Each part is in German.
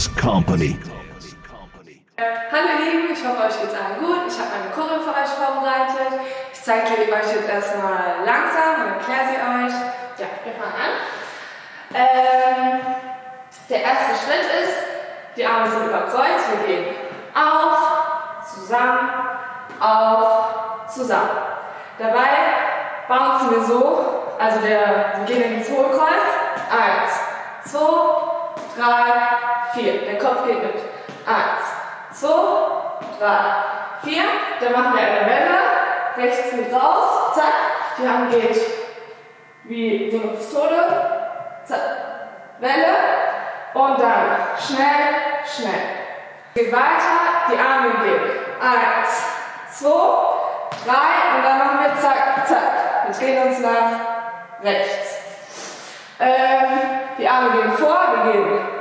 Chaos Company. Hallo ihr Lieben, ich hoffe euch geht's allen gut. Ich habe eine Kurve für euch vorbereitet. Ich zeige euch jetzt erstmal langsam und erkläre sie euch. Ja, wir fangen an. Ähm, der erste Schritt ist, die Arme sind über Kreuz. Wir gehen auf, zusammen, auf, zusammen. Dabei bouncen wir so, also wir gehen ins Hohlkreuz. Eins, zwei, drei, vier. Der Kopf geht mit. Eins, zwei, drei, vier. Dann machen wir eine Welle. Rechts mit raus. Zack. Die Hand geht wie so eine Pistole. Zack. Welle. Und dann schnell, schnell. Geht weiter. Die Arme gehen. Eins, zwei, drei. Und dann machen wir zack, zack. Wir drehen uns nach rechts. Ähm, die Arme gehen vor. Wir gehen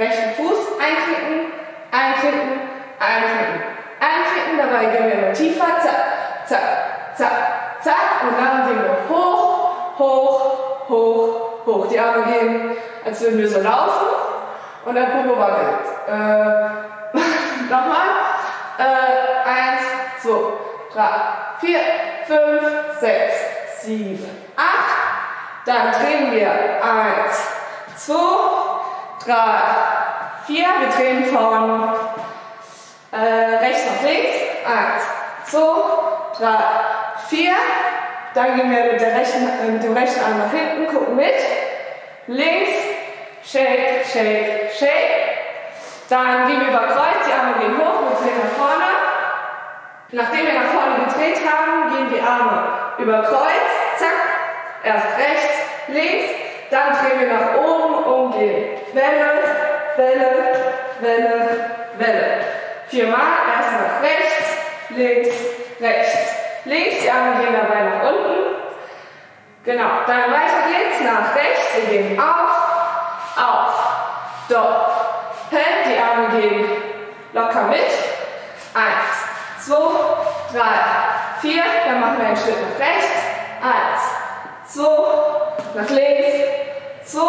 rechten Fuß einknicken, einknicken, einknicken, einknicken. Dabei gehen wir immer tiefer. Zack, zack, zack, zack. Und dann gehen wir hoch, hoch, hoch, hoch. Die Arme gehen, als würden wir so laufen. Und der Popo wackelt. Äh, nochmal. Äh, eins, zwei, drei, vier, fünf, sechs, sieben, acht. Dann drehen wir. Eins, zwei, drei, vier. Wir drehen von äh, rechts nach links. Eins, zwei, drei, vier. Dann gehen wir mit, rechten, äh, mit dem rechten Arm nach hinten, gucken mit. Links, shake, shake, shake. Dann gehen wir über Kreuz, die Arme gehen hoch, wir drehen nach vorne. Nachdem wir nach vorne gedreht haben, gehen die Arme über Kreuz, zack, erst rechts, links, dann drehen wir nach oben und gehen Welle, Welle, Welle, Welle. Viermal, erst nach rechts, links, rechts, links, die Arme gehen dabei nach unten. Genau, dann weiter geht's nach rechts, wir gehen auf, auf, doch, hält, die Arme gehen locker mit. Eins, zwei, drei, vier, dann machen wir einen Schritt nach rechts. Eins, zwei, nach links, zwei,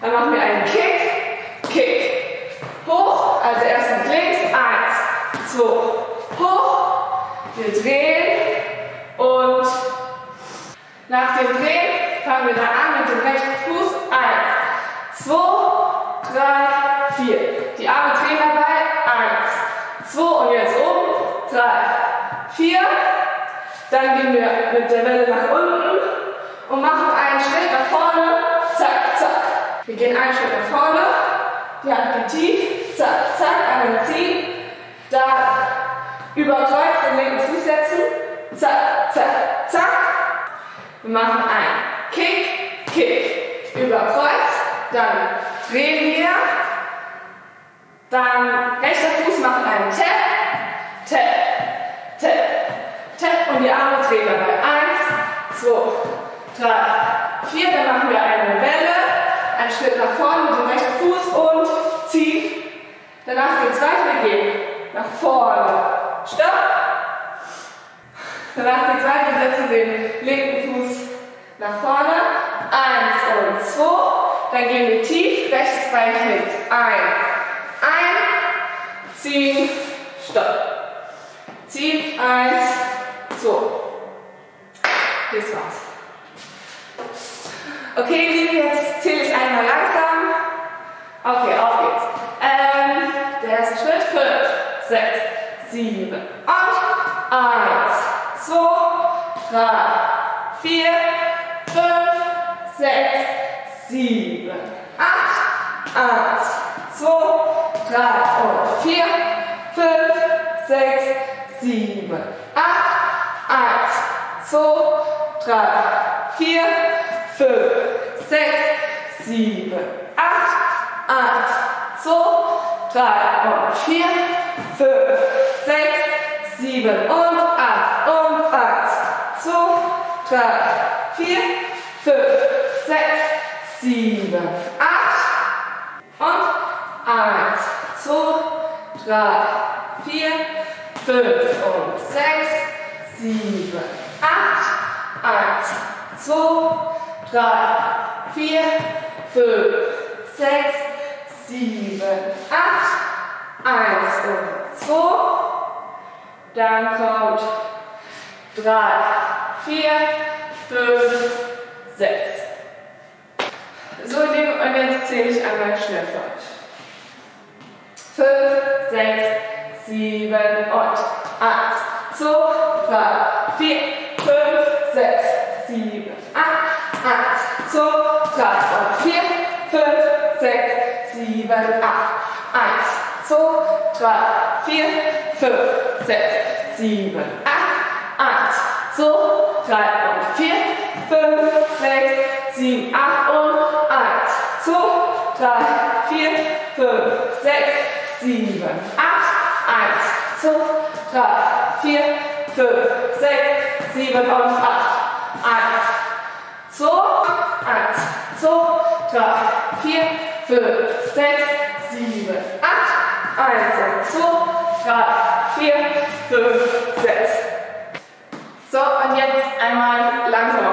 dann machen wir einen Kick, Kick, hoch, also erst nach links, eins, zwei, hoch, wir drehen und nach dem Drehen fangen wir dann an mit dem rechten Fuß. Eins, zwei, drei, vier. Die Arme drehen dabei. Eins, zwei und jetzt oben. Drei, vier. Dann gehen wir mit der Welle nach unten und machen einen Schritt nach vorne. Zack, zack. Wir gehen einen Schritt nach vorne. Die Hand geht tief. Zack, zack. Einmal ziehen. Da über Kreuz den linken Fuß setzen. Zack, zack, zack. Wir machen einen Kick, Kick über Kreuz, dann drehen wir, dann rechter Fuß macht einen Tap, Tap, Tap, Tap und die Arme drehen dabei. Eins, zwei, drei, vier, dann machen wir eine Welle, einen Schritt nach vorne mit dem rechten Fuß und ziehen. Danach geht es weiter, wir gehen nach vorne, stopp. Danach geht es weiter, wir setzen den linken Fuß nach vorne. Eins und zwei. Dann gehen wir tief, rechtes Bein knickt. Ein, ein, ziehen, stopp. Ziehen, eins, zwei. Das war's. Okay, Liebe, jetzt zähle ich einmal langsam. Okay, auf geht's. Ähm, der erste Schritt. Fünf, sechs, sieben und eins zwei, drei, vier, fünf, sechs, sieben, acht, eins, zwei, drei und vier, fünf, sechs, sieben, acht, eins, zwei, drei, vier, fünf, sechs, sieben, acht, eins, zwei, drei und vier, fünf, sechs, sieben und acht. Und eins, zwei, drei, vier, fünf, sechs, sieben, acht und eins, zwei, drei, vier, fünf und sechs, sieben, acht, eins, zwei, drei, vier, fünf, sechs, sieben, acht, eins und zwei. Dann kommt drei, vier, fünf, sechs. So, und jetzt zähle ich einmal schnell für euch. Fünf, sechs, sieben und eins, zwei, drei, vier, 4, 5, 6, 7, 8, 1, 2, 3 und 4, 5, 6, 7, 8 und 1, 2, 3, 4, 5, 6, 7, 8, 1, 2, 3, 4, 5, 6, 7 und 8, 1, 2, 1, 2, 3, 4, 5, 6, 7, 8, 1 und 2, drei, vier, fünf, sechs. So, und jetzt einmal langsamer.